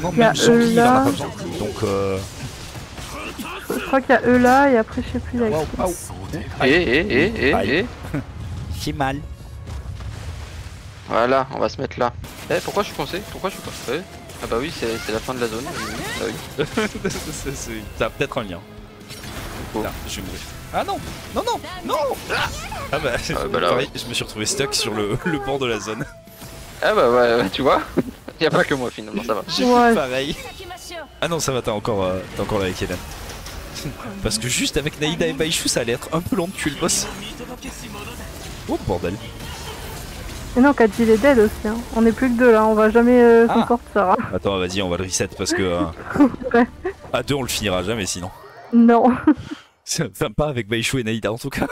techniquement, Il y a même sans eux qui, il en a là. pas besoin. Donc, euh... Je crois qu'il y a eux là et après je sais plus. il y a Waouh, qui. waouh. Et, et, et, et, Aïe. et. J'ai mal. Voilà, on va se mettre là. Eh, pourquoi je suis coincé? Pourquoi je suis coincé Ah bah oui, c'est c'est la fin de la zone. Ah oui. C'est- c'est- Ça a peut-être un lien. Oh. Là, je vais mourir. Ah non Non, non Non Ah bah, bah là, pareil, je me suis retrouvé stuck sur le, le bord de la zone. Ah bah ouais, ouais, tu vois Y'a pas que moi finalement, ça va. J'ai Ouais. fait pareil. Ah non, ça va, t'es encore, euh, encore là avec Hélène. Parce que juste avec Naïda et Baishu, ça allait être un peu long de tuer le boss. Oh bordel. Et non, Kaji il est dead aussi. Hein. On est plus que deux là, on va jamais euh, s'en Ah. sortir. hein. Attends, vas-y, on va le reset parce que. euh, Ouais. À deux, on le finira jamais sinon. Non. Enfin, pas avec Baishu et Naïda en tout cas.